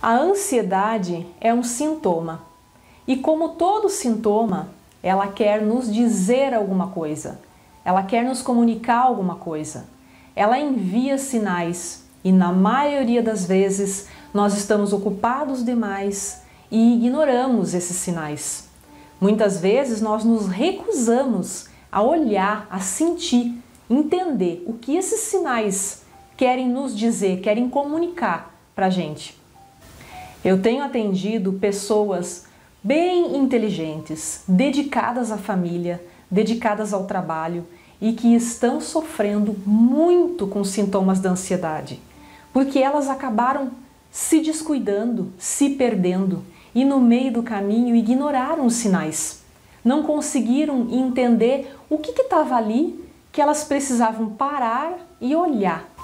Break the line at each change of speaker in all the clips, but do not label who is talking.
A ansiedade é um sintoma e, como todo sintoma, ela quer nos dizer alguma coisa, ela quer nos comunicar alguma coisa, ela envia sinais e, na maioria das vezes, nós estamos ocupados demais e ignoramos esses sinais. Muitas vezes nós nos recusamos a olhar, a sentir, entender o que esses sinais querem nos dizer, querem comunicar para a gente. Eu tenho atendido pessoas bem inteligentes, dedicadas à família, dedicadas ao trabalho e que estão sofrendo muito com sintomas da ansiedade, porque elas acabaram se descuidando, se perdendo e no meio do caminho ignoraram os sinais. Não conseguiram entender o que estava ali que elas precisavam parar e olhar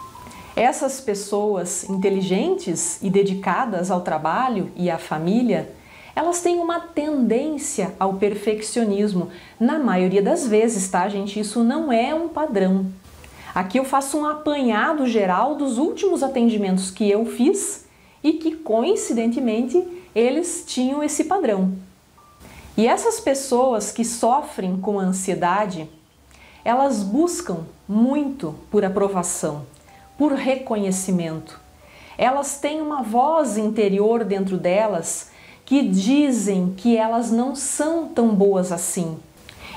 essas pessoas inteligentes e dedicadas ao trabalho e à família, elas têm uma tendência ao perfeccionismo. Na maioria das vezes, tá, gente? Isso não é um padrão. Aqui eu faço um apanhado geral dos últimos atendimentos que eu fiz e que coincidentemente eles tinham esse padrão. E essas pessoas que sofrem com ansiedade, elas buscam muito por aprovação por reconhecimento. Elas têm uma voz interior dentro delas que dizem que elas não são tão boas assim.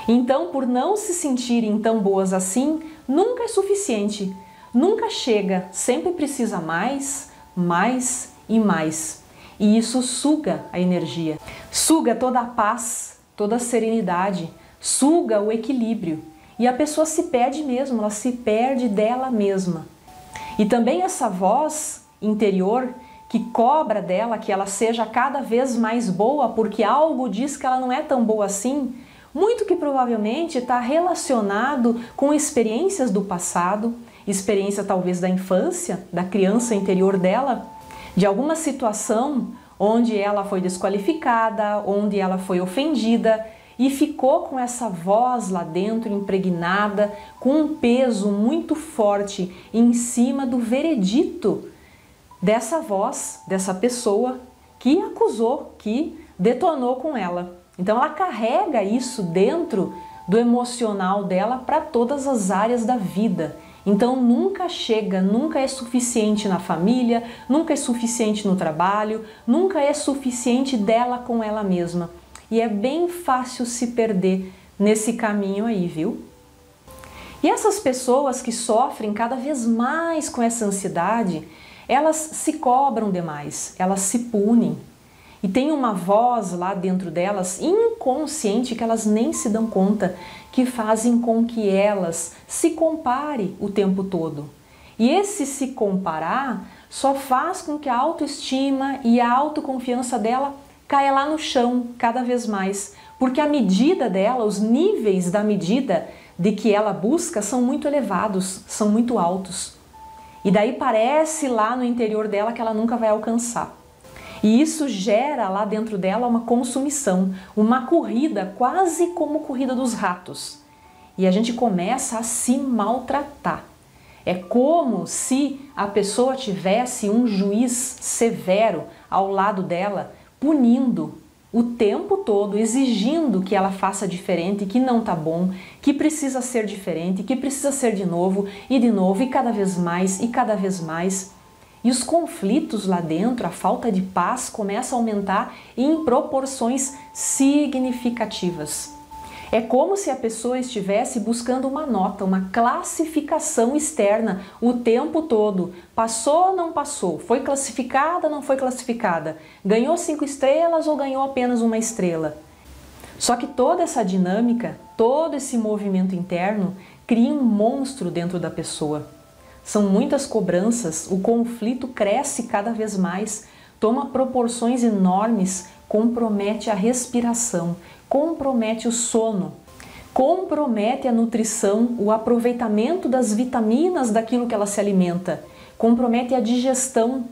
Então, por não se sentirem tão boas assim, nunca é suficiente, nunca chega, sempre precisa mais, mais e mais. E isso suga a energia, suga toda a paz, toda a serenidade, suga o equilíbrio. E a pessoa se perde mesmo, ela se perde dela mesma. E também essa voz interior que cobra dela que ela seja cada vez mais boa porque algo diz que ela não é tão boa assim, muito que provavelmente está relacionado com experiências do passado, experiência talvez da infância, da criança interior dela, de alguma situação onde ela foi desqualificada, onde ela foi ofendida e ficou com essa voz lá dentro impregnada, com um peso muito forte em cima do veredito dessa voz, dessa pessoa que acusou, que detonou com ela. Então ela carrega isso dentro do emocional dela para todas as áreas da vida. Então nunca chega, nunca é suficiente na família, nunca é suficiente no trabalho, nunca é suficiente dela com ela mesma e é bem fácil se perder nesse caminho aí, viu? E essas pessoas que sofrem cada vez mais com essa ansiedade, elas se cobram demais, elas se punem. E tem uma voz lá dentro delas, inconsciente, que elas nem se dão conta, que fazem com que elas se comparem o tempo todo. E esse se comparar só faz com que a autoestima e a autoconfiança dela caia lá no chão cada vez mais, porque a medida dela, os níveis da medida de que ela busca são muito elevados, são muito altos. E daí parece lá no interior dela que ela nunca vai alcançar. E isso gera lá dentro dela uma consumição, uma corrida, quase como corrida dos ratos. E a gente começa a se maltratar. É como se a pessoa tivesse um juiz severo ao lado dela, punindo o tempo todo, exigindo que ela faça diferente, que não tá bom, que precisa ser diferente, que precisa ser de novo e de novo e cada vez mais e cada vez mais. E os conflitos lá dentro, a falta de paz começa a aumentar em proporções significativas. É como se a pessoa estivesse buscando uma nota, uma classificação externa o tempo todo. Passou ou não passou? Foi classificada ou não foi classificada? Ganhou cinco estrelas ou ganhou apenas uma estrela? Só que toda essa dinâmica, todo esse movimento interno cria um monstro dentro da pessoa. São muitas cobranças, o conflito cresce cada vez mais, toma proporções enormes, compromete a respiração, compromete o sono, compromete a nutrição, o aproveitamento das vitaminas daquilo que ela se alimenta, compromete a digestão,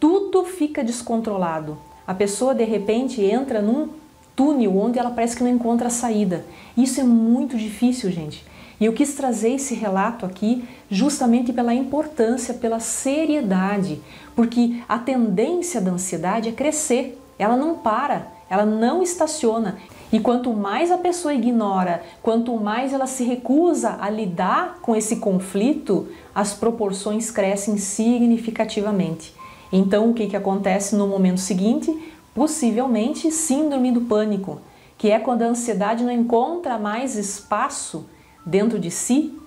tudo fica descontrolado. A pessoa de repente entra num túnel onde ela parece que não encontra saída. Isso é muito difícil, gente. E eu quis trazer esse relato aqui justamente pela importância, pela seriedade, porque a tendência da ansiedade é crescer, ela não para, ela não estaciona. E quanto mais a pessoa ignora, quanto mais ela se recusa a lidar com esse conflito, as proporções crescem significativamente. Então, o que, que acontece no momento seguinte? Possivelmente síndrome do pânico, que é quando a ansiedade não encontra mais espaço dentro de si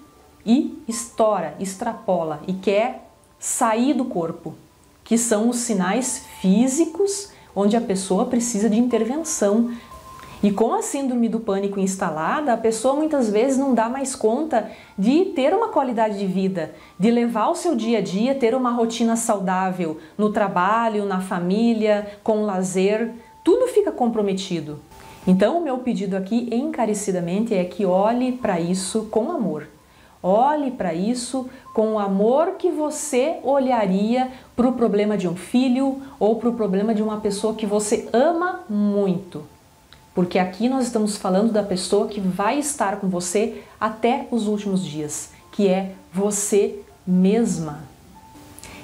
e estoura, extrapola e quer sair do corpo, que são os sinais físicos onde a pessoa precisa de intervenção. E com a síndrome do pânico instalada, a pessoa muitas vezes não dá mais conta de ter uma qualidade de vida, de levar o seu dia a dia, ter uma rotina saudável no trabalho, na família, com lazer, tudo fica comprometido. Então, o meu pedido aqui encarecidamente é que olhe para isso com amor. Olhe para isso com o amor que você olharia para o problema de um filho ou para o problema de uma pessoa que você ama muito. Porque aqui nós estamos falando da pessoa que vai estar com você até os últimos dias, que é você mesma.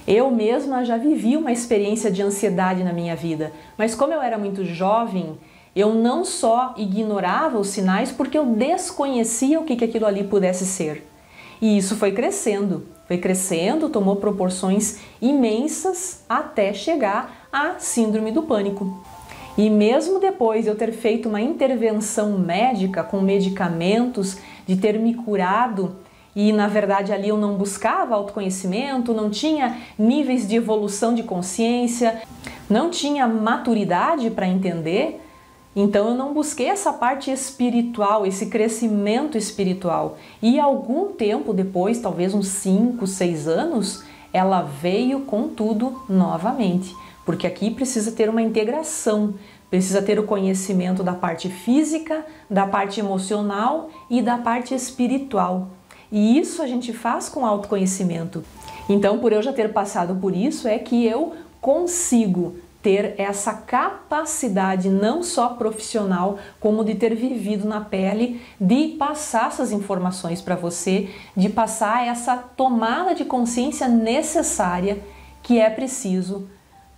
Eu mesma já vivi uma experiência de ansiedade na minha vida, mas como eu era muito jovem, eu não só ignorava os sinais porque eu desconhecia o que, que aquilo ali pudesse ser. E isso foi crescendo, foi crescendo, tomou proporções imensas até chegar à síndrome do pânico. E mesmo depois de eu ter feito uma intervenção médica com medicamentos, de ter me curado, e na verdade ali eu não buscava autoconhecimento, não tinha níveis de evolução de consciência, não tinha maturidade para entender, então eu não busquei essa parte espiritual, esse crescimento espiritual. E algum tempo depois, talvez uns 5, 6 anos, ela veio com tudo novamente. Porque aqui precisa ter uma integração, precisa ter o conhecimento da parte física, da parte emocional e da parte espiritual. E isso a gente faz com autoconhecimento. Então, por eu já ter passado por isso, é que eu consigo ter essa capacidade não só profissional, como de ter vivido na pele, de passar essas informações para você, de passar essa tomada de consciência necessária que é preciso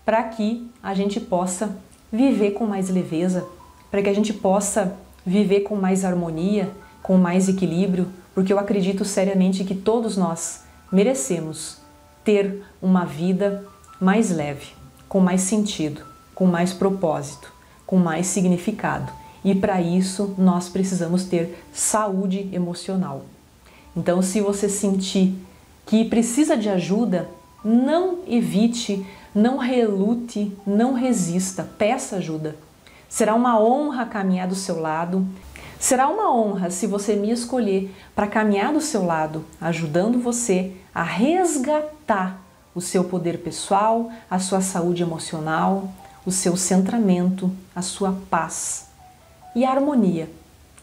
para que a gente possa viver com mais leveza, para que a gente possa viver com mais harmonia, com mais equilíbrio, porque eu acredito seriamente que todos nós merecemos ter uma vida mais leve com mais sentido, com mais propósito, com mais significado. E para isso nós precisamos ter saúde emocional. Então, se você sentir que precisa de ajuda, não evite, não relute, não resista, peça ajuda. Será uma honra caminhar do seu lado. Será uma honra se você me escolher para caminhar do seu lado, ajudando você a resgatar o seu poder pessoal, a sua saúde emocional, o seu centramento, a sua paz e a harmonia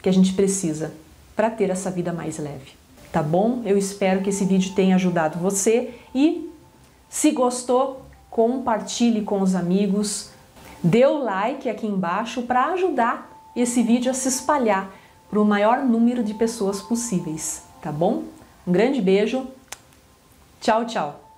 que a gente precisa para ter essa vida mais leve. Tá bom? Eu espero que esse vídeo tenha ajudado você e se gostou, compartilhe com os amigos, dê o like aqui embaixo para ajudar esse vídeo a se espalhar para o maior número de pessoas possíveis, tá bom? Um grande beijo. Tchau, tchau.